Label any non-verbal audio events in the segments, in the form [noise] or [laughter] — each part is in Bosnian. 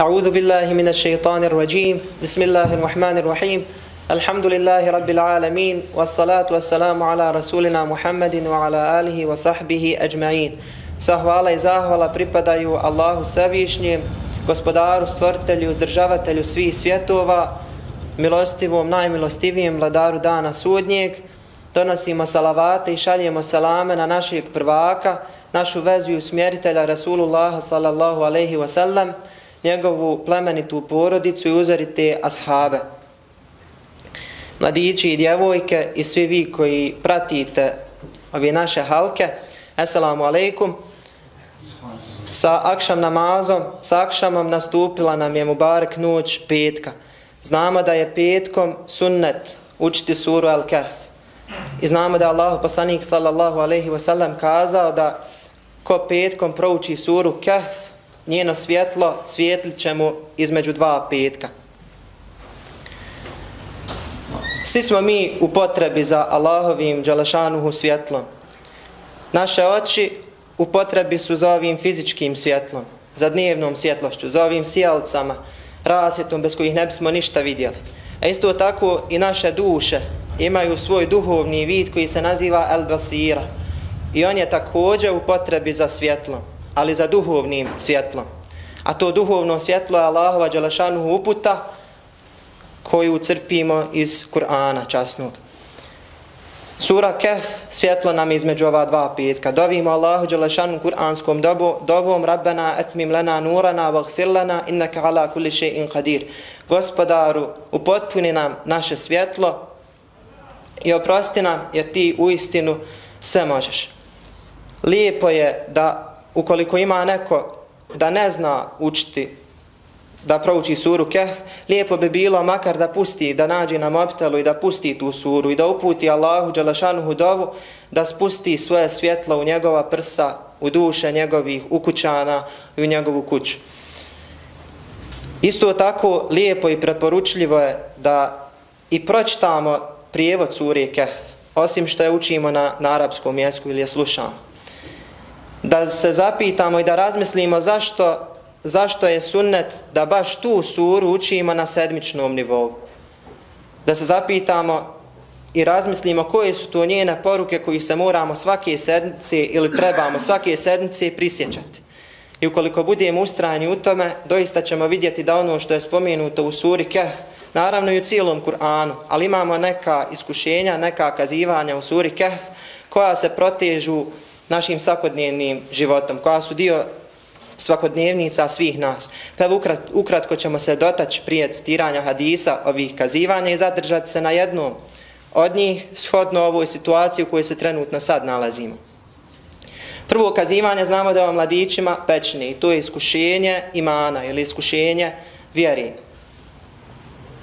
أعوذ بالله من الشيطان الرجيم بسم الله الرحمن الرحيم الحمد لله رب العالمين والصلاة والسلام على رسولنا محمد وعلى آله وصحبه أجمعين Zahvala i zahvala pripadaju Allahu Svevišnjem, gospodaru, stvrtelju, zdržavatelju svih svjetova, milostivom, najmilostivijem vladaru dana sudnjeg. Donosimo salavate i šaljemo salame na našeg prvaka, našu vezu i usmjeritelja Rasulullah sallallahu alaihi wa sallam, njegovu plemenitu porodicu i uzorite ashabe. Mladići i djevojke i svi vi koji pratite ove naše halke, Assalamu alaikum. Sa akšam namazom, sa akšamom nastupila nam je Mubarek noć petka. Znamo da je petkom sunnet učiti suru Al-Kahf. I znamo da Allah poslanik sallallahu alaihi wasallam kazao da ko petkom prouči suru Kahf, njeno svjetlo svjetlit će mu između dva petka. Svi smo mi u potrebi za Allahovim džalašanuhu svjetlom. Naše oči u potrebi su za ovim fizičkim svjetlom, za dnevnom svjetlošću, za ovim sjelcama, rasvjetom bez kojih ne bismo ništa vidjeli. A isto tako i naše duše imaju svoj duhovni vid koji se naziva El Basira. I on je također u potrebi za svjetlom ali za duhovnim svjetlom. A to duhovno svjetlo je Allahova Đelešanuhu uputa koju crpimo iz Kur'ana časnog. Sura Kef svjetlo nam između ova dva petka. Dovimo Allahu Đelešanu Kur'anskom dobu, dovom Rabbena etmim lena nurana vagfir lena innaka ala kulli in qadir. Gospodaru, upotpuni nam naše svjetlo i oprosti nam jer ti u istinu sve možeš. Lijepo je da ukoliko ima neko da ne zna učiti da prouči suru Kehf, lijepo bi bilo makar da pusti, da nađe na mobitelu i da pusti tu suru i da uputi Allahu Đelešanuhu dovu da spusti svoje svjetlo u njegova prsa, u duše njegovih ukućana i u njegovu kuću. Isto tako lijepo i preporučljivo je da i pročitamo prijevod suri Kehf, osim što je učimo na, na arapskom jeziku ili je slušamo da se zapitamo i da razmislimo zašto, zašto je sunnet da baš tu suru učimo na sedmičnom nivou. Da se zapitamo i razmislimo koje su to njene poruke koji se moramo svake sedmice ili trebamo svake sedmice prisjećati. I ukoliko budemo ustrajni u tome, doista ćemo vidjeti da ono što je spomenuto u suri Kehf, naravno i u cijelom Kur'anu, ali imamo neka iskušenja, neka kazivanja u suri Kehf koja se protežu našim svakodnevnim životom, koja su dio svakodnevnica svih nas. Pa ukrat, ukratko ćemo se dotaći prije citiranja hadisa ovih kazivanja i zadržati se na jednom od njih shodno ovoj situaciji u kojoj se trenutno sad nalazimo. Prvo kazivanje znamo da je o mladićima pečni i to je iskušenje imana ili iskušenje vjeri.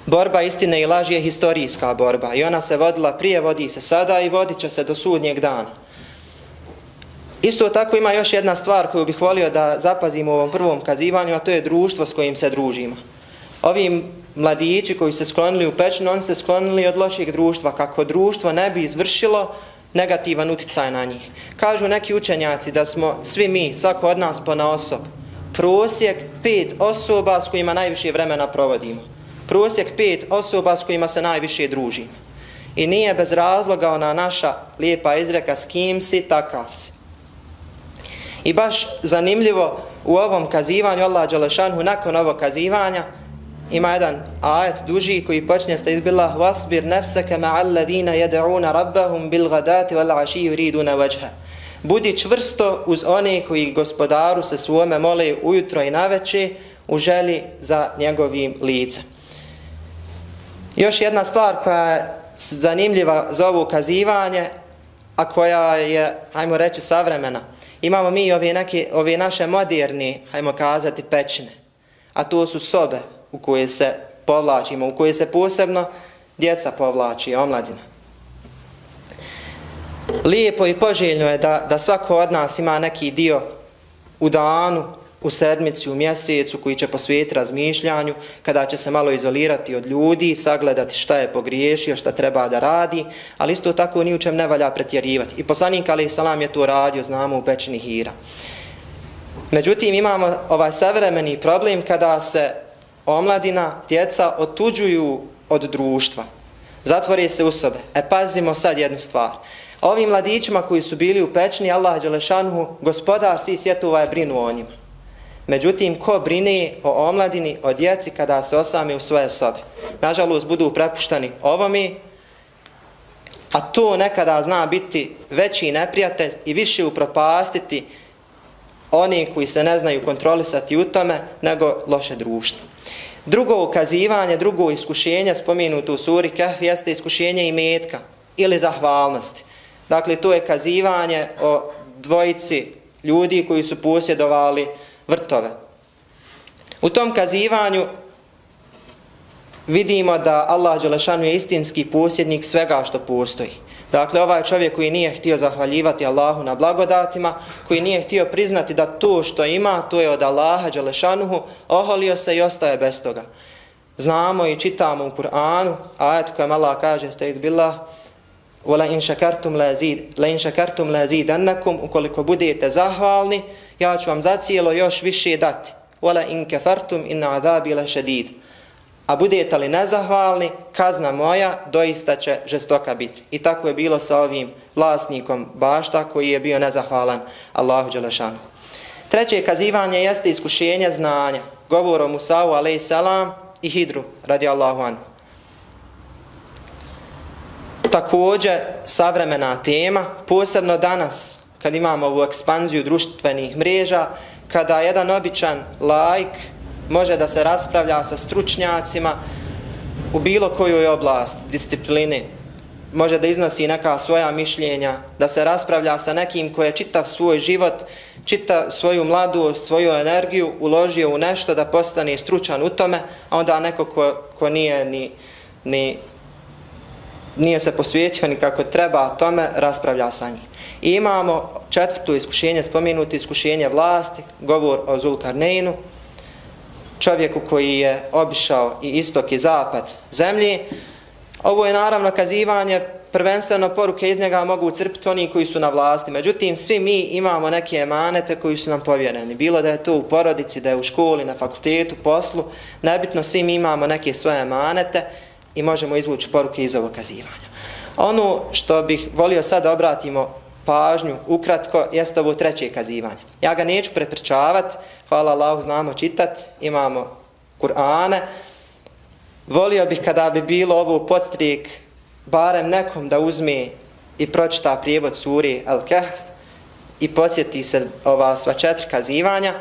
Borba istine i laži je historijska borba i ona se vodila prije, vodi se sada i vodit će se do sudnjeg dana. Isto tako ima još jedna stvar koju bih volio da zapazimo u ovom prvom kazivanju, a to je društvo s kojim se družimo. Ovi mladići koji se sklonili u pećinu, oni se sklonili od loših društva, kako društvo ne bi izvršilo negativan uticaj na njih. Kažu neki učenjaci da smo svi mi, svako od nas po na osob, prosjek pet osoba s kojima najviše vremena provodimo. Prosjek pet osoba s kojima se najviše družimo. I nije bez razloga ona naša lijepa izreka s kim si, takav si. I baš zanimljivo u ovom kazivanju Allah Đelešanhu nakon ovog kazivanja ima jedan ajet duži koji počinje sa izbila wasbir nafsaka ma'al ladina yad'una rabbahum bil ghadati wal ashi yuriduna wajha Budi čvrsto uz one koji gospodaru se svome mole ujutro i naveče u želi za njegovim licem. Još jedna stvar koja je zanimljiva za ovo kazivanje, a koja je, hajmo reći, savremena – imamo mi ove, neke, ove naše moderne, hajmo kazati, pećine. A to su sobe u koje se povlačimo, u koje se posebno djeca povlači, omladina. Lijepo i poželjno je da, da svako od nas ima neki dio u danu, u sedmici, u mjesecu koji će posvijeti razmišljanju, kada će se malo izolirati od ljudi, sagledati šta je pogriješio, šta treba da radi, ali isto tako ni u čem ne valja pretjerivati. I poslanik Ali Salam je to radio, znamo, u pećini hira. Međutim, imamo ovaj savremeni problem kada se omladina, djeca otuđuju od društva. Zatvore se u sobe. E, pazimo sad jednu stvar. Ovim mladićima koji su bili u pećni, Allah Đelešanhu, gospodar svih svjetova je brinu o njima. Međutim, ko brine o omladini, o djeci kada se osami u svoje sobe? Nažalost, budu prepuštani ovomi, a to nekada zna biti veći neprijatelj i više upropastiti oni koji se ne znaju kontrolisati u tome, nego loše društvo. Drugo ukazivanje, drugo iskušenje spomenuto u suri Kehf jeste iskušenje i metka ili zahvalnosti. Dakle, to je kazivanje o dvojici ljudi koji su posjedovali vrtove. U tom kazivanju vidimo da Allah Đelešanu je istinski posjednik svega što postoji. Dakle, ovaj čovjek koji nije htio zahvaljivati Allahu na blagodatima, koji nije htio priznati da to što ima, to je od Allaha Đelešanuhu, oholio se i ostaje bez toga. Znamo i čitamo u Kur'anu, ajet kojem Allah kaže, stajid billah, وَلَا in شَكَرْتُمْ لَا زِيدَنَّكُمْ la in ukoliko budete zahvalni, ja ću vam zacijelo još više dati. Wala in kafartum in azabi la shadid. A budete li nezahvalni, kazna moja doista će žestoka biti. I tako je bilo sa ovim vlasnikom bašta koji je bio nezahvalan Allahu Đelešanu. Treće kazivanje jeste iskušenje znanja. Govor o Musavu a.s. i Hidru radi Allahu anhu. Također savremena tema, posebno danas kad imamo ovu ekspanziju društvenih mreža, kada jedan običan like može da se raspravlja sa stručnjacima u bilo kojoj oblast, discipline, može da iznosi neka svoja mišljenja, da se raspravlja sa nekim koji je čitav svoj život, čita svoju mladu, svoju energiju, uložio u nešto da postane stručan u tome, a onda neko ko, ko nije ni, ni nije se posvijetio ni kako treba tome, raspravlja sa njim. I imamo četvrtu iskušenje, spomenuti iskušenje vlasti, govor o Zulkarneinu, čovjeku koji je obišao i istok i zapad zemlji. Ovo je naravno kazivanje, prvenstveno poruke iz njega mogu crpiti oni koji su na vlasti. Međutim, svi mi imamo neke emanete koji su nam povjereni. Bilo da je to u porodici, da je u školi, na fakultetu, poslu. Nebitno, svi mi imamo neke svoje emanete i možemo izvući poruke iz ovog kazivanja. Ono što bih volio sad da obratimo pažnju ukratko jeste ovo treće kazivanje. Ja ga neću prepričavat, hvala Allahu znamo čitat, imamo Kur'ane. Volio bih kada bi bilo ovo podstrijek barem nekom da uzme i pročita prijevod suri Al-Kahf i podsjeti se ova sva četiri kazivanja.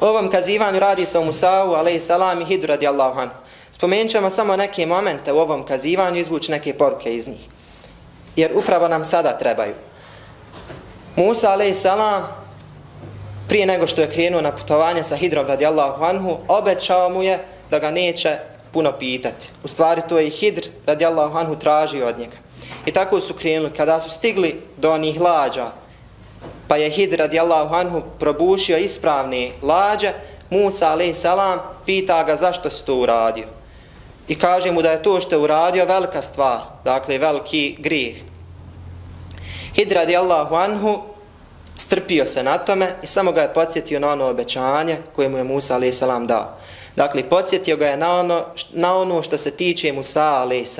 U ovom kazivanju radi se o Musa'u, alaih salam i Hidu radijallahu anhu. Spomenut ćemo samo neke momente u ovom kazivanju i izvući neke poruke iz njih. Jer upravo nam sada trebaju. Musa a.s. prije nego što je krenuo na putovanje sa Hidrom radijallahu anhu, obećao mu je da ga neće puno pitati. U stvari to je i Hidr radijallahu anhu tražio od njega. I tako su krenuli. Kada su stigli do onih lađa, pa je Hidr radijallahu anhu probušio ispravne lađe, Musa a.s. pita ga zašto si to uradio. I kaže mu da je to što je uradio velika stvar, dakle veliki grijeh. Hidr radijallahu anhu strpio se na tome i samo ga je podsjetio na ono obećanje koje mu je Musa a.s. dao. Dakle, podsjetio ga je na ono, na ono što se tiče Musa a.s.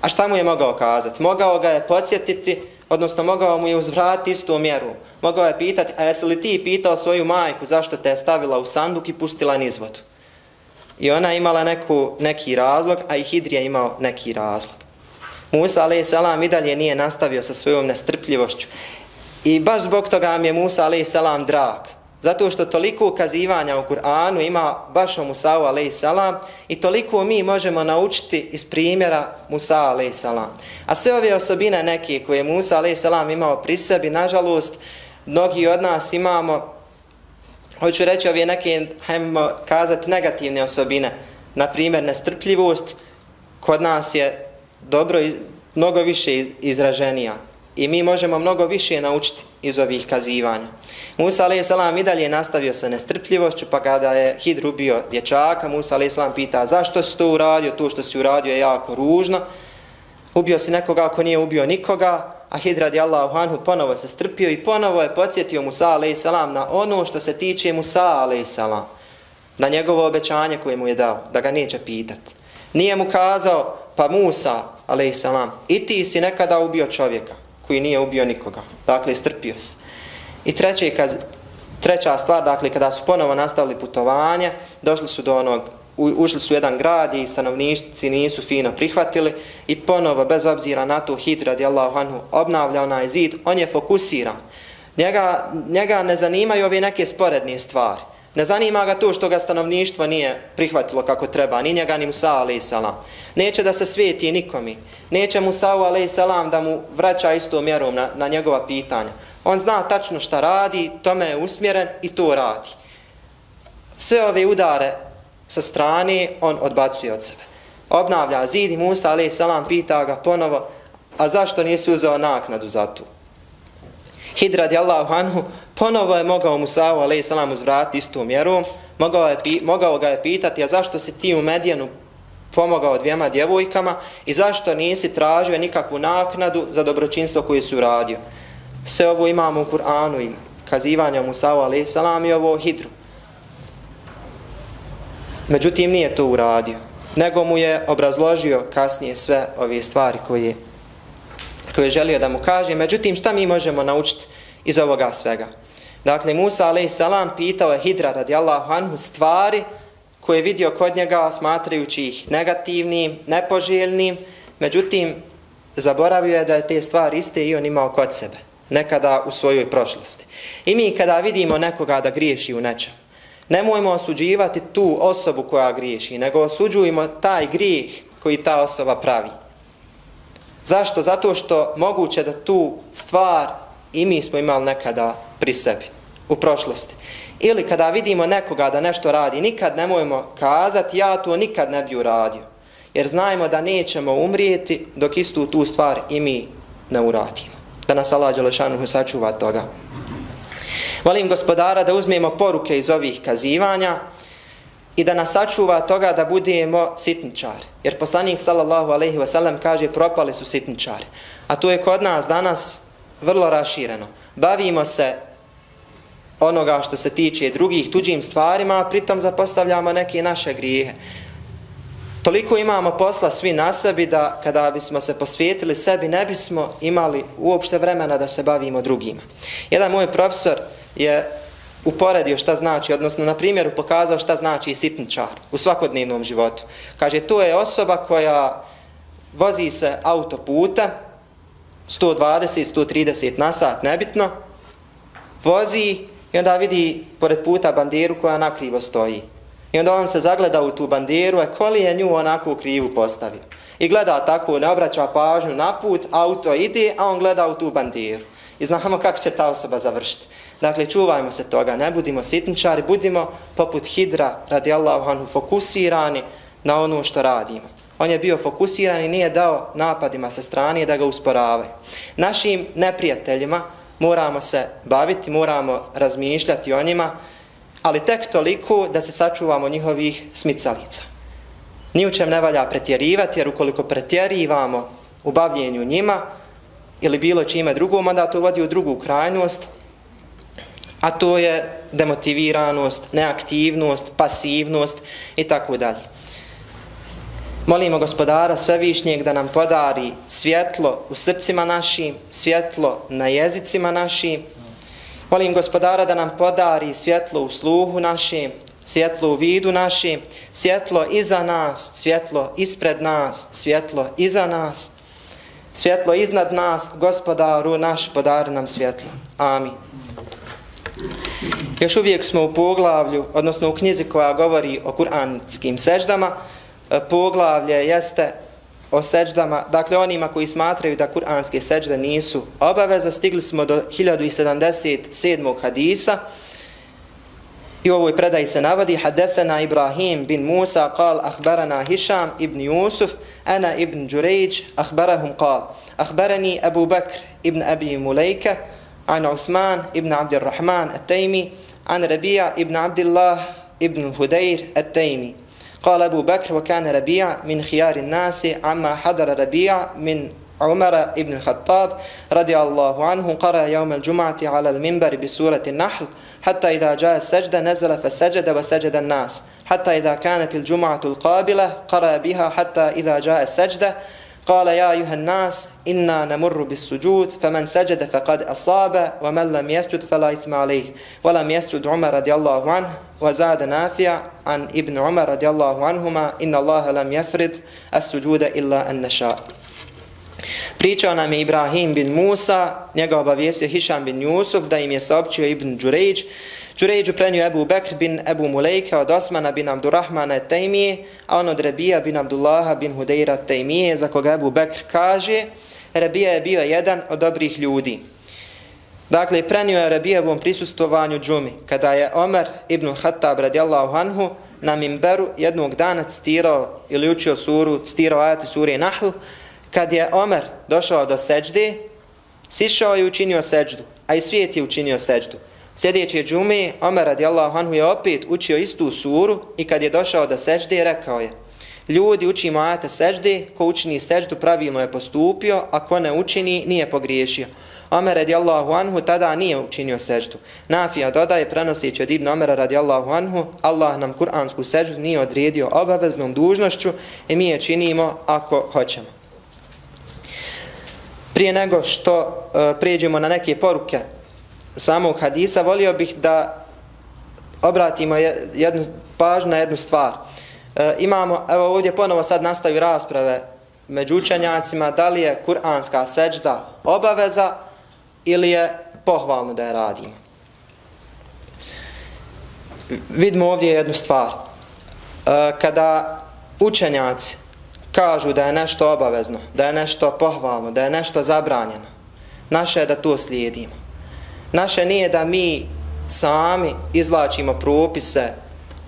A šta mu je mogao kazati? Mogao ga je podsjetiti, odnosno mogao mu je uzvrati istu mjeru. Mogao je pitati, a jesi li ti pitao svoju majku zašto te je stavila u sanduk i pustila niz vodu? I ona imala neku, neki razlog, a i Hidrija je imao neki razlog. Musa a.s. i dalje nije nastavio sa svojom nestrpljivošću. I baš zbog toga mi je Musa a.s. drag. Zato što toliko ukazivanja u Kur'anu ima baš o Musa'u a.s. i toliko mi možemo naučiti iz primjera Musa a.s. A sve ove osobine neke koje Musa a.s. imao pri sebi, nažalost, mnogi od nas imamo, hoću reći ove neke, hajmo kazati, negativne osobine. Na primjer, nestrpljivost kod nas je dobro, mnogo više izraženija. I mi možemo mnogo više naučiti iz ovih kazivanja. Musa a.s. i dalje nastavio sa nestrpljivošću, pa kada je Hidr ubio dječaka, Musa a.s. pita zašto si to uradio, to što si uradio je jako ružno. Ubio si nekoga ako nije ubio nikoga, a Hid radijallahu anhu ponovo se strpio i ponovo je podsjetio Musa a.s. na ono što se tiče Musa a.s. na njegovo obećanje koje mu je dao, da ga neće pitat. Nije mu kazao, pa Musa a.s. i ti si nekada ubio čovjeka koji nije ubio nikoga. Dakle, strpio se. I treće, kad, treća stvar, dakle, kada su ponovo nastavili putovanje, došli su do onog ušli su u jedan grad i stanovnici nisu fino prihvatili i ponovo, bez obzira na to, Hid radijallahu anhu obnavlja onaj zid, on je fokusiran. Njega, njega ne zanimaju ove neke sporedne stvari. Ne zanima ga to što ga stanovništvo nije prihvatilo kako treba, ni njega ni Musa a.s. Neće da se svijeti nikomi. Neće Musa a.s. da mu vraća istom mjerom na, na njegova pitanja. On zna tačno šta radi, tome je usmjeren i to radi. Sve ove udare sa strane on odbacuje od sebe. Obnavlja zid i Musa alaih salam pita ga ponovo, a zašto nisi uzeo naknadu za to? radi radijallahu anhu ponovo je mogao Musa alaih salam uzvrati istu mjeru, mogao, je, mogao ga je pitati, a zašto si ti u Medijanu pomogao dvijema djevojkama i zašto nisi tražio nikakvu naknadu za dobročinstvo koje su uradio. Sve ovo imamo u Kur'anu i kazivanja Musa alaih salam i ovo Hidru. Međutim, nije to uradio. Nego mu je obrazložio kasnije sve ove stvari koje, koje je želio da mu kaže. Međutim, šta mi možemo naučiti iz ovoga svega? Dakle, Musa a.s. pitao je Hidra radijallahu anhu stvari koje je vidio kod njega smatrajući ih negativnim, nepoželjnim. Međutim, zaboravio je da je te stvari iste i on imao kod sebe. Nekada u svojoj prošlosti. I mi kada vidimo nekoga da griješi u nečem, Nemojmo osuđivati tu osobu koja griješi, nego osuđujemo taj grijeh koji ta osoba pravi. Zašto? Zato što moguće da tu stvar i mi smo imali nekada pri sebi, u prošlosti. Ili kada vidimo nekoga da nešto radi, nikad nemojmo kazati ja to nikad ne bi uradio. Jer znajmo da nećemo umrijeti dok istu tu stvar i mi ne uradimo. Da nas Allah Đelešanuhu sačuva toga. Molim gospodara da uzmemo poruke iz ovih kazivanja i da nas sačuva toga da budemo sitničari. Jer poslanik sallallahu alaihi ve sellem kaže propali su sitničari. A to je kod nas danas vrlo rašireno. Bavimo se onoga što se tiče drugih tuđim stvarima, a pritom zapostavljamo neke naše grijehe. Toliko imamo posla svi na sebi da kada bismo se posvijetili sebi ne bismo imali uopšte vremena da se bavimo drugima. Jedan moj profesor je uporedio šta znači, odnosno na primjeru pokazao šta znači sitničar u svakodnevnom životu. Kaže, to je osoba koja vozi se autoputa 120-130 na sat, nebitno, vozi i onda vidi pored puta banderu koja nakrivo stoji. I onda on se zagleda u tu banderu, a koli je nju onako u krivu postavio. I gleda tako, ne obraća pažnju na put, auto ide, a on gleda u tu banderu. I znamo kako će ta osoba završiti. Dakle, čuvajmo se toga, ne budimo sitničari, budimo poput hidra, radi Allahu anhu, fokusirani na ono što radimo. On je bio fokusiran i nije dao napadima sa strane da ga usporavaju. Našim neprijateljima moramo se baviti, moramo razmišljati o njima, ali tek toliko da se sačuvamo njihovih smicalica. Ni u čem ne valja pretjerivati, jer ukoliko pretjerivamo u bavljenju njima ili bilo čime drugom, onda to vodi u drugu krajnost, a to je demotiviranost, neaktivnost, pasivnost i tako dalje. Molimo gospodara svevišnjeg da nam podari svjetlo u srcima našim, svjetlo na jezicima našim. Molim gospodara da nam podari svjetlo u sluhu našim, svjetlo u vidu našim, svjetlo iza nas, svjetlo ispred nas, svjetlo iza nas, svjetlo iznad nas, gospodaru naš, podari nam svjetlo. Amin. Još uvijek smo u poglavlju, odnosno u knjizi koja govori o kuranskim seždama. Poglavlje jeste o seđdama, dakle onima koji smatraju da kuranske seđde nisu obaveza, stigli smo do 1077. hadisa i u ovoj predaji se navodi Hadesena Ibrahim bin Musa kal Ahbarana Hisham ibn Yusuf Ana ibn Đurejđ Ahbarahum kal Ahbarani Abu Bakr ibn Abi Mulejka An Uthman ibn Abdirrahman at-Taymi An Rabija ibn Abdillah ibn Hudeir at-Taymi قال أبو بكر وكان ربيع من خيار الناس عما حضر ربيع من عمر ابن الخطاب رضي الله عنه قرأ يوم الجمعة على المنبر بسورة النحل حتى إذا جاء السجدة نزل فسجد وسجد الناس حتى إذا كانت الجمعة القابلة قرأ بها حتى إذا جاء السجدة قال يا أيها الناس إنا نمر بالسجود فمن سجد فقد أصاب ومن لم يسجد فلا إثم عليه ولم يسجد عمر رضي الله عنه وزاد نافع عن ابن عمر رضي الله عنهما إن الله لم يفرد السجود إلا أن نشاء Pričao nam je Ibrahim bin Musa, njega obavijestio Hišam bin Jusuf, da im je saopćio Ibn Đurejđ. Đurejđu prenio Ebu Bekr bin Ebu Mulejka od Osmana bin Abdurrahmana Tejmije, a on od Rebija bin Abdullaha bin Hudeira Tejmije, za koga Ebu Bekr kaže, Rebija je bio jedan od dobrih ljudi. Dakle, prenio je Rebijevom prisustovanju džumi, kada je Omer ibn Hattab radijallahu anhu na Mimberu jednog dana citirao ili učio suru, citirao ajati suri Nahl, kad je Omer došao do seđde, sišao i učinio seđdu, a i svijet je učinio seđdu. Sljedeći džumi, Omer radijallahu anhu je opet učio istu suru i kad je došao da seđde, rekao je Ljudi učimo ajate seđde, ko učini seždu pravilno je postupio, a ko ne učini nije pogriješio. Omer radijallahu anhu tada nije učinio seđdu. Nafija dodaje prenoseći od Ibn Omera radijallahu anhu, Allah nam kuransku seđdu nije odredio obaveznom dužnošću i mi je činimo ako hoćemo. Prije nego što uh, prijeđemo na neke poruke samog hadisa, volio bih da obratimo jednu pažnju na jednu stvar. E, imamo, evo ovdje ponovo sad nastaju rasprave među učenjacima, da li je kuranska seđda obaveza ili je pohvalno da je radimo. Vidimo ovdje jednu stvar. E, kada učenjaci kažu da je nešto obavezno, da je nešto pohvalno, da je nešto zabranjeno, naše je da to slijedimo. Naše nije da mi sami izlačimo propise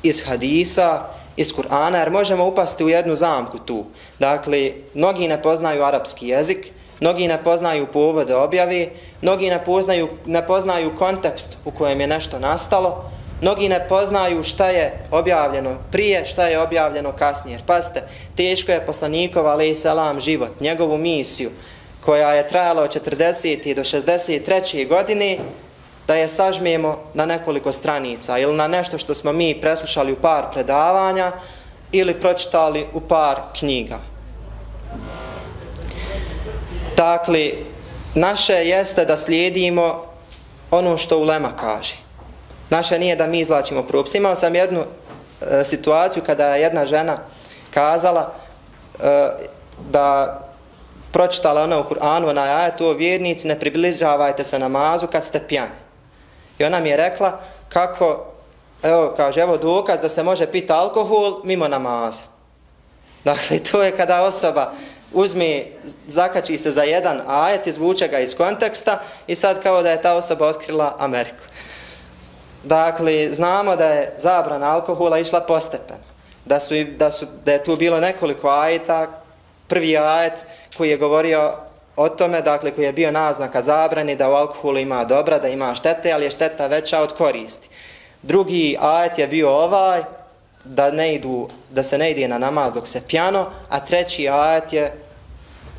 iz hadisa, iz Kur'ana, jer možemo upasti u jednu zamku tu. Dakle, mnogi ne poznaju arapski jezik, mnogi ne poznaju povode objave, mnogi ne poznaju, ne poznaju kontekst u kojem je nešto nastalo, Mnogi ne poznaju šta je objavljeno prije, šta je objavljeno kasnije. Pazite, teško je poslanikov, ali i selam, život, njegovu misiju, koja je trajala od 40. do 63. godine, da je sažmijemo na nekoliko stranica ili na nešto što smo mi preslušali u par predavanja ili pročitali u par knjiga. Dakle, naše jeste da slijedimo ono što Ulema kaže. Naše nije da mi izlačimo propis. Imao sam jednu e, situaciju kada je jedna žena kazala e, da pročitala ona u Kur'anu na ajetu o vjernici ne približavajte se namazu kad ste pjani. I ona mi je rekla kako, evo kaže, evo dokaz da se može piti alkohol mimo namaza. Dakle, to je kada osoba uzme, zakači se za jedan ajet, izvuče ga iz konteksta i sad kao da je ta osoba otkrila Ameriku. Dakle, znamo da je zabrana alkohola išla postepeno. Da, su, da, su, da je tu bilo nekoliko ajeta. Prvi ajet koji je govorio o tome, dakle, koji je bio naznaka zabrani da u alkoholu ima dobra, da ima štete, ali je šteta veća od koristi. Drugi ajet je bio ovaj, da, ne idu, da se ne ide na namaz dok se pjano, a treći ajet je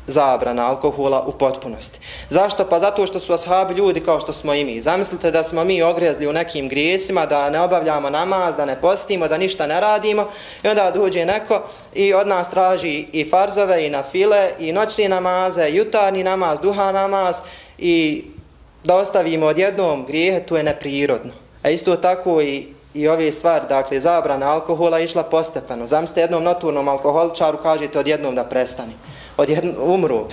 zabrana alkohola u potpunosti. Zašto? Pa zato što su ashabi ljudi kao što smo i mi. Zamislite da smo mi ogrezli u nekim grijesima, da ne obavljamo namaz, da ne postimo, da ništa ne radimo i onda dođe neko i od nas traži i farzove i na file i noćni namaze, jutarnji namaz, duha namaz i da ostavimo odjednom grijehe, to je neprirodno. A isto tako i i ove stvari, dakle, zabrana alkohola išla postepeno. Zamislite jednom noturnom alkoholičaru, kažete odjednom da prestane od jednog umru.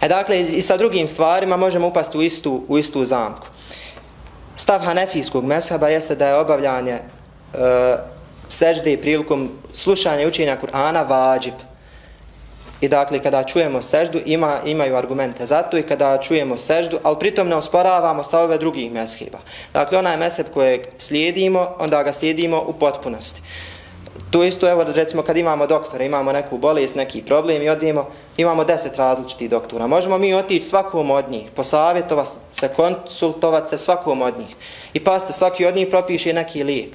E dakle, i sa drugim stvarima možemo upasti u istu, u istu zamku. Stav hanefijskog meshaba jeste da je obavljanje e, sežde prilikom slušanja i učenja Kur'ana vađib. I dakle, kada čujemo seždu, ima, imaju argumente za to i kada čujemo seždu, ali pritom ne osporavamo stavove drugih mesheba. Dakle, onaj mesheb kojeg slijedimo, onda ga slijedimo u potpunosti. To isto, evo, recimo, kad imamo doktora, imamo neku bolest, neki problem i odijemo, imamo deset različitih doktora. Možemo mi otići svakom od njih, posavjetovati se, konsultovati se svakom od njih. I paste, svaki od njih propiše neki lijek.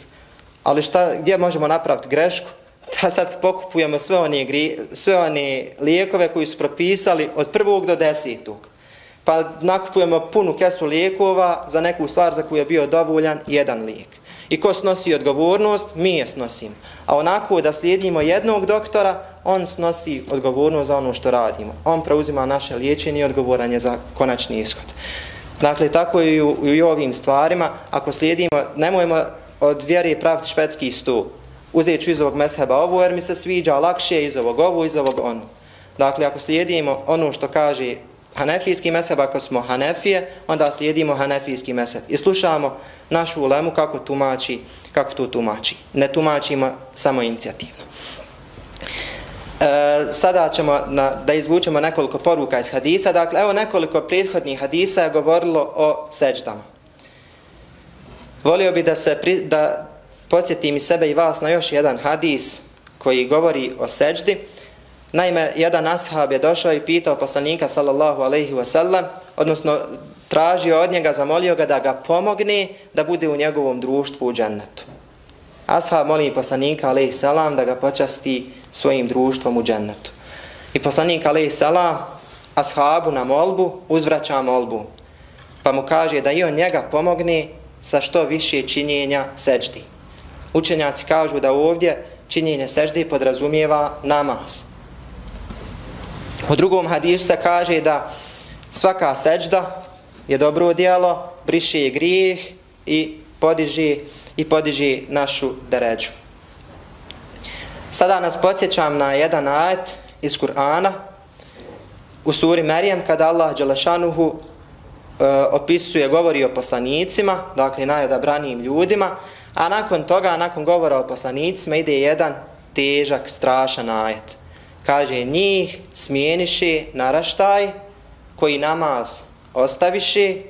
Ali šta, gdje možemo napraviti grešku? [laughs] da sad pokupujemo sve one, sve one lijekove koji su propisali od prvog do desetog. Pa nakupujemo punu kesu lijekova za neku stvar za koju je bio dovoljan jedan lijek. I ko snosi odgovornost? Mi je snosimo. A onako da slijedimo jednog doktora, on snosi odgovornost za ono što radimo. On preuzima naše liječenje i odgovoran je za konačni ishod. Dakle, tako i u, i u ovim stvarima, ako slijedimo, nemojmo od vjere praviti švedski stu. Uzet ću iz ovog mesheba ovo jer mi se sviđa lakše iz ovog ovo, iz ovog onu. Dakle, ako slijedimo ono što kaže Hanefijski meseb, ako smo Hanefije, onda slijedimo Hanefijski meseb i slušamo našu ulemu kako tumači, kako to tumači. Ne tumačimo samo inicijativno. E, sada ćemo na, da izvučemo nekoliko poruka iz hadisa. Dakle, evo nekoliko prethodnih hadisa je govorilo o seđdama. Volio bi da se pri, da podsjetim i sebe i vas na još jedan hadis koji govori o seđdi. Naime, jedan ashab je došao i pitao poslanika sallallahu alaihi wasallam, odnosno tražio od njega, zamolio ga da ga pomogne da bude u njegovom društvu u džennetu. Ashab moli poslanika alaihi salam da ga počasti svojim društvom u džennetu. I poslanik alaihi salam ashabu na molbu uzvraća molbu. Pa mu kaže da i on njega pomogne sa što više činjenja seđdi. Učenjaci kažu da ovdje činjenje seđdi podrazumijeva namaz. U drugom hadisu se kaže da svaka seđda je dobro djelo, briše je grijeh i podiže, i podiže našu deređu. Sada nas podsjećam na jedan ajet iz Kur'ana u suri Merijem kada Allah Đelešanuhu e, opisuje, govori o poslanicima, dakle najodabranijim ljudima, a nakon toga, nakon govora o poslanicima, ide jedan težak, strašan ajet kaže njih smijeniši naraštaj koji namaz ostaviši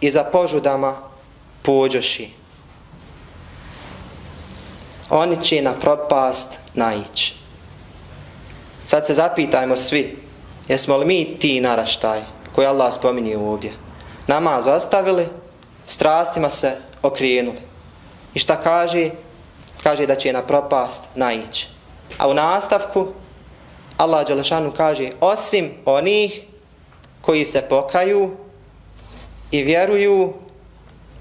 i za požudama pođoši. Oni će na propast naići. Sad se zapitajmo svi, jesmo li mi ti naraštaj koji Allah spominje ovdje? Namaz ostavili, strastima se okrenuli. I šta kaže? Kaže da će na propast naići. A u nastavku Allah Đelešanu kaže osim onih koji se pokaju i vjeruju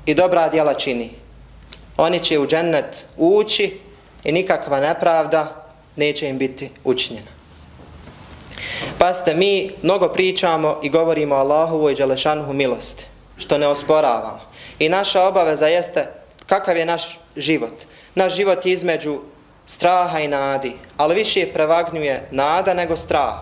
i dobra djela čini. Oni će u džennet ući i nikakva nepravda neće im biti učinjena. Pazite, mi mnogo pričamo i govorimo o Allahovu i Đelešanuhu milosti, što ne osporavamo. I naša obaveza jeste kakav je naš život. Naš život je između straha i nadi, ali više prevagnjuje nada nego strah.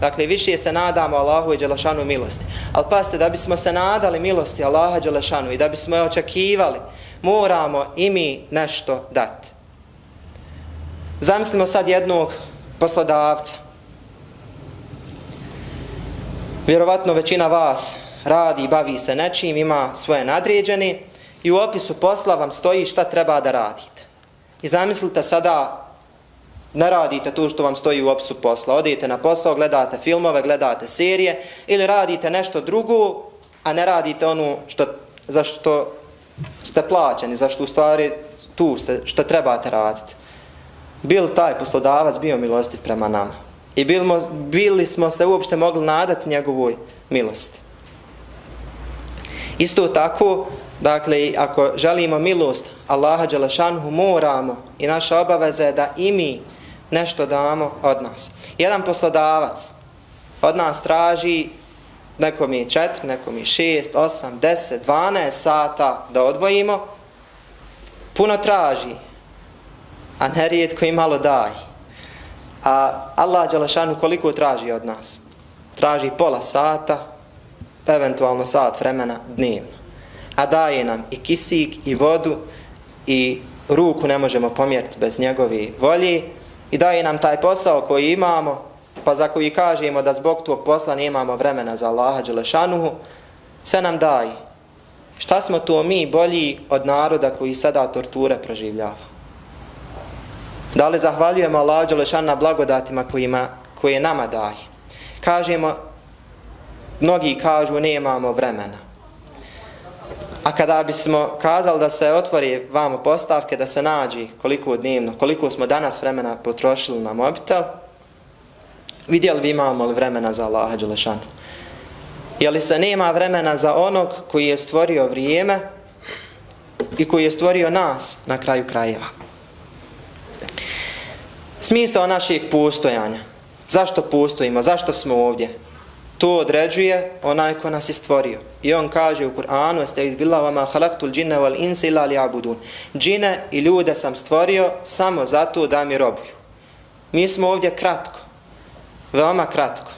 Dakle, više se nadamo Allahu i Đelešanu milosti. Ali pasite, da bismo se nadali milosti Allaha Đelešanu i da bismo je očekivali, moramo i mi nešto dati. Zamislimo sad jednog poslodavca. Vjerovatno većina vas radi i bavi se nečim, ima svoje nadređene i u opisu posla vam stoji šta treba da radite. I zamislite sada, ne radite to što vam stoji u opsu posla. Odete na posao, gledate filmove, gledate serije ili radite nešto drugo, a ne radite ono što, za što ste plaćeni, za što u stvari tu ste, što trebate raditi. Bil taj poslodavac bio milostiv prema nama. I bili, bili smo se uopšte mogli nadati njegovoj milosti. Isto tako, Dakle, ako želimo milost Allaha Đelešanhu, moramo i naša obaveza je da i mi nešto damo od nas. Jedan poslodavac od nas traži nekom je četiri, nekom je šest, osam, deset, dvanaest sata da odvojimo, puno traži, a nerijetko i malo daj. A Allah Đelešanu koliko traži od nas? Traži pola sata, eventualno sat vremena dnevno. A daje nam i kisik i vodu i ruku ne možemo pomjeriti bez njegove volje i daje nam taj posao koji imamo pa za koji kažemo da zbog tog posla nemamo vremena za Allaha Đelešanuhu sve nam daje šta smo to mi bolji od naroda koji sada torture proživljava? Da li zahvaljujemo Allaha Đelešanu na blagodatima kojima, koje nama daje? Kažemo mnogi kažu nemamo vremena A kada bismo kazali da se otvori vamo postavke, da se nađi koliko dnevno, koliko smo danas vremena potrošili na mobitel, vidjeli bi imamo li vremena za Allaha Đelešanu? Je li se nema vremena za onog koji je stvorio vrijeme i koji je stvorio nas na kraju krajeva? Smisao našeg postojanja. Zašto postojimo? Zašto smo ovdje? To određuje onaj ko nas je stvorio. I on kaže u Kur'anu Este iz bila vama halaktul džinne wal insa ila li abudun. Džine i ljude sam stvorio samo zato da mi robuju. Mi smo ovdje kratko. Veoma kratko.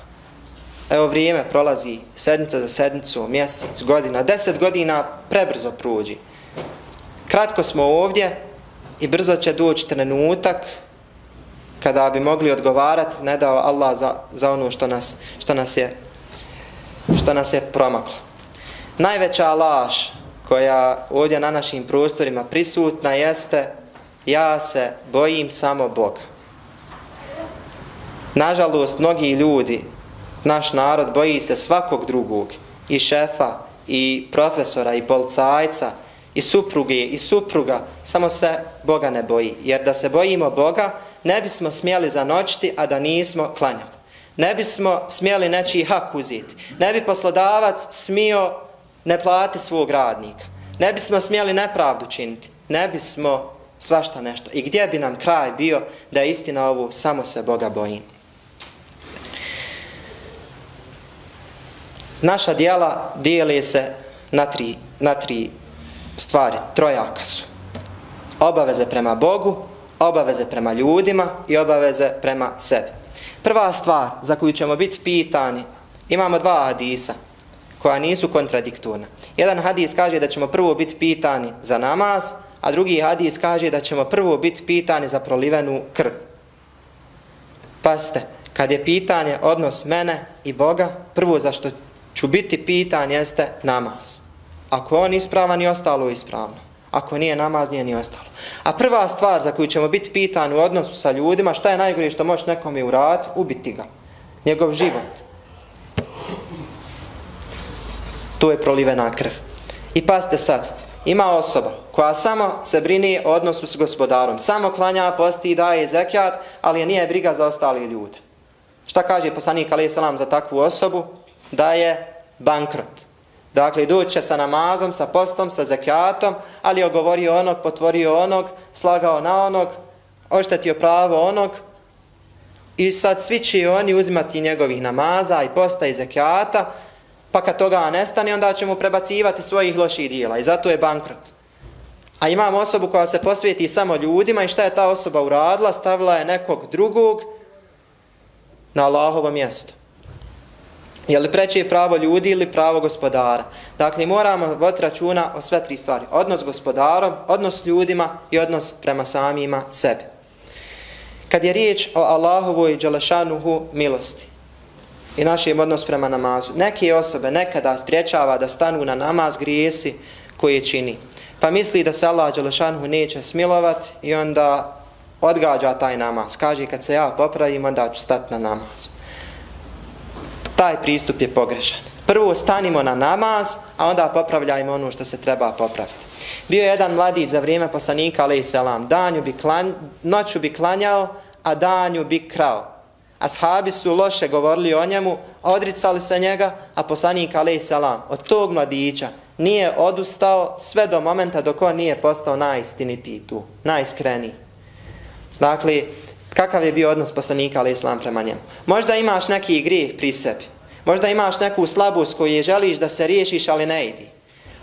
Evo vrijeme prolazi sedmica za sedmicu, mjesec, godina. Deset godina prebrzo prođi. Kratko smo ovdje i brzo će doći trenutak kada bi mogli odgovarati, ne dao Allah za, za ono što nas, što nas je što nas je promaklo. Najveća laž koja ovdje na našim prostorima prisutna jeste ja se bojim samo Boga. Nažalost, mnogi ljudi, naš narod, boji se svakog drugog, i šefa, i profesora, i policajca, i supruge, i supruga, samo se Boga ne boji. Jer da se bojimo Boga, ne bismo smjeli zanoćiti, a da nismo klanjali. Ne bismo smjeli nečiji hak uzeti. Ne bi poslodavac smio ne plati svog radnika. Ne bismo smjeli nepravdu činiti. Ne bismo svašta nešto. I gdje bi nam kraj bio da je istina ovu samo se Boga bojim. Naša dijela dijeli se na tri, na tri stvari. Trojaka su. Obaveze prema Bogu, obaveze prema ljudima i obaveze prema sebi. Prva stvar za koju ćemo biti pitani, imamo dva hadisa koja nisu kontradiktorna. Jedan hadis kaže da ćemo prvo biti pitani za namaz, a drugi hadis kaže da ćemo prvo biti pitani za prolivenu krv. Paste, kad je pitanje odnos mene i Boga, prvo za što ću biti pitan jeste namaz. Ako on ispravan i ostalo ispravno. Ako nije namaz, nije ni ostalo. A prva stvar za koju ćemo biti pitani u odnosu sa ljudima, šta je najgore što možeš nekom i uraditi? Ubiti ga. Njegov život. To je prolivena krv. I pazite sad, ima osoba koja samo se brini o odnosu s gospodarom. Samo klanja, posti i daje zekijat, ali je nije briga za ostali ljude. Šta kaže poslanik alaih salam za takvu osobu? Da je bankrot. Dakle, doće sa namazom, sa postom, sa zekijatom, ali ogovorio onog, potvorio onog, slagao na onog, oštetio pravo onog, i sad svi će oni uzimati njegovih namaza i posta i zekijata, pa kad toga nestane, onda će mu prebacivati svojih loših dijela i zato je bankrot. A imamo osobu koja se posvijeti samo ljudima i šta je ta osoba uradila? Stavila je nekog drugog na Allahovo mjesto. Je li preće pravo ljudi ili pravo gospodara? Dakle, moramo voditi računa o sve tri stvari. Odnos gospodarom, odnos ljudima i odnos prema samima sebi. Kad je riječ o Allahovoj dželešanuhu milosti i našem odnos prema namazu, neke osobe nekada spriječava da stanu na namaz grijesi koje čini. Pa misli da se Allah dželešanuhu neće smilovat i onda odgađa taj namaz. Kaže, kad se ja popravim, onda ću stati na namaz taj pristup je pogrešan. Prvo stanimo na namaz, a onda popravljajmo ono što se treba popraviti. Bio je jedan mladić za vrijeme poslanika, alaih selam, danju bi klan, noću bi klanjao, a danju bi krao. Ashabi su loše govorili o njemu, odricali se njega, a poslanik, alaih selam, od tog mladića nije odustao sve do momenta dok on nije postao najistinitiji tu, najiskreniji. Dakle, kakav je bio odnos poslanika ali islam prema njemu. Možda imaš neki grijeh pri sebi. Možda imaš neku slabost koju je želiš da se riješiš, ali ne idi.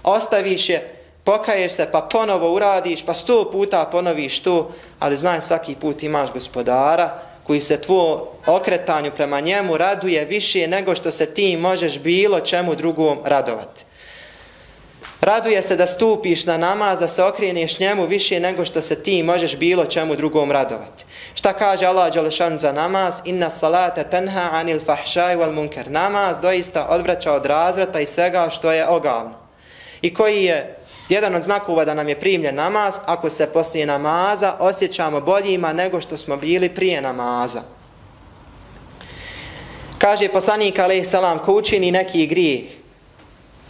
Ostaviš je, pokaješ se, pa ponovo uradiš, pa sto puta ponoviš to, ali znaj svaki put imaš gospodara koji se tvoj okretanju prema njemu raduje više nego što se ti možeš bilo čemu drugom radovati. Raduje se da stupiš na namaz, da se okreneš njemu više nego što se ti možeš bilo čemu drugom radovati. Šta kaže Allah Đalešan za namaz? Inna salata tenha anil fahšaj wal munker. Namaz doista odvraća od razvrata i svega što je ogavno. I koji je jedan od znakova da nam je primljen namaz, ako se poslije namaza osjećamo boljima nego što smo bili prije namaza. Kaže poslanik alaih salam, ko učini neki grijeh,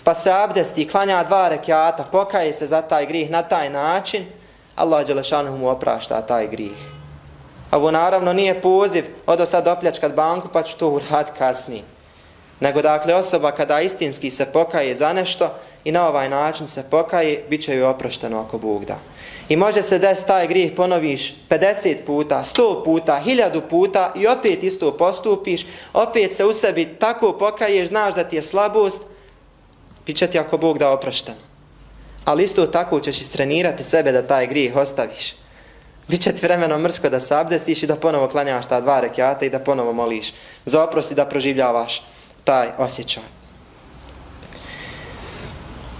pa se abdesti, klanja dva rekiata, pokaje se za taj grih na taj način, Allah Đelešanu mu oprašta taj grih. A ovo naravno nije poziv, odo sad opljačkat banku pa ću to urad kasnije. Nego dakle osoba kada istinski se pokaje za nešto i na ovaj način se pokaje, bit će joj oprošteno ako Bog da. I može se desiti taj grijeh ponoviš 50 puta, 100 puta, 1000 puta i opet isto postupiš, opet se u sebi tako pokaješ, znaš da ti je slabost, bit će ti ako Bog da oprašteno. Ali isto tako ćeš istrenirati sebe da taj grijeh ostaviš. Biće ti vremeno mrsko da se abdestiš i da ponovo klanjaš ta dva rekiata i da ponovo moliš. Za oprosti da proživljavaš taj osjećaj.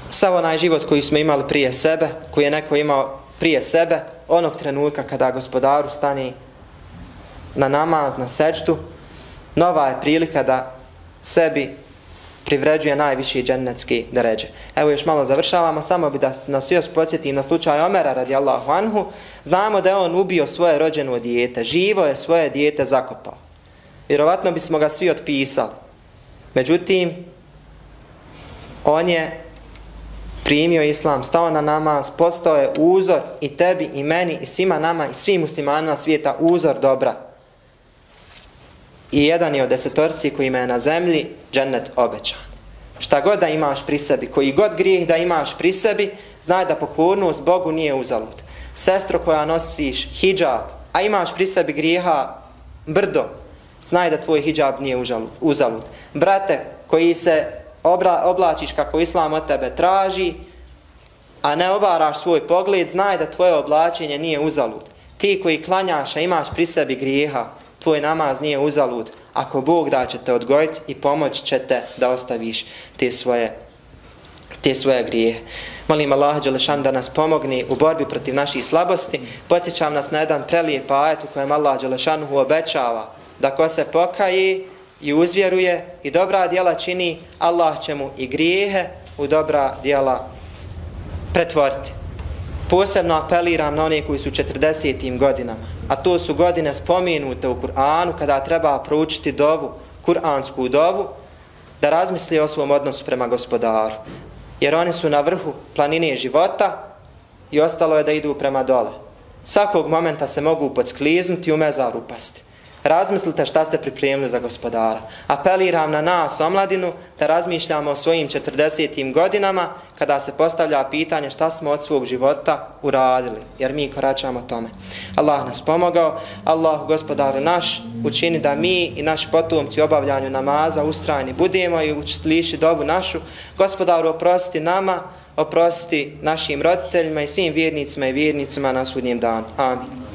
Sav onaj život koji smo imali prije sebe, koji je neko imao prije sebe, onog trenutka kada gospodaru stani na namaz, na sečtu, nova je prilika da sebi privređuje najviši džennetski deređe. Evo još malo završavamo, samo bi da nas još podsjetim na slučaj Omera radijallahu anhu. Znamo da je on ubio svoje rođeno dijete, živo je svoje dijete zakopao. Vjerovatno bismo ga svi otpisali. Međutim, on je primio islam, stao na namaz, postao je uzor i tebi i meni i svima nama i svim muslimanima svijeta uzor dobra. I jedan je od desetorci koji ima na zemlji džennet obećan. Šta god da imaš pri sebi, koji god grijeh da imaš pri sebi, znaj da pokornost Bogu nije uzalud. Sestro koja nosiš hijab, a imaš pri sebi grijeha brdo, znaj da tvoj hijab nije uzalud. Brate, koji se obra, oblačiš kako islam od tebe traži, a ne obaraš svoj pogled, znaj da tvoje oblačenje nije uzalud. Ti koji klanjaš, a imaš pri sebi grijeha, tvoj namaz nije uzalud. Ako Bog da će te odgojiti i pomoć će te da ostaviš te svoje te svoje grije. Molim Allah Đelešan da nas pomogne u borbi protiv naših slabosti. Podsjećam nas na jedan prelijep ajet u kojem Allah Đelešan obećava da ko se pokaje i uzvjeruje i dobra djela čini, Allah će mu i grijehe u dobra djela pretvoriti. Posebno apeliram na one koji su 40. godinama, a to su godine spomenute u Kur'anu kada treba proučiti dovu, kur'ansku dovu, da razmisli o svom odnosu prema gospodaru. Jer oni su na vrhu planine života i ostalo je da idu prema dole. Svakog momenta se mogu podskliznuti i u mezar upasti razmislite šta ste pripremili za gospodara. Apeliram na nas, omladinu, da razmišljamo o svojim 40. godinama kada se postavlja pitanje šta smo od svog života uradili, jer mi koračamo tome. Allah nas pomogao, Allah, gospodaru naš, učini da mi i naši potomci obavljanju namaza ustrajni budemo i učitliši dobu našu. Gospodaru, oprosti nama, oprosti našim roditeljima i svim vjernicima i vjernicima na sudnjem danu. Amin.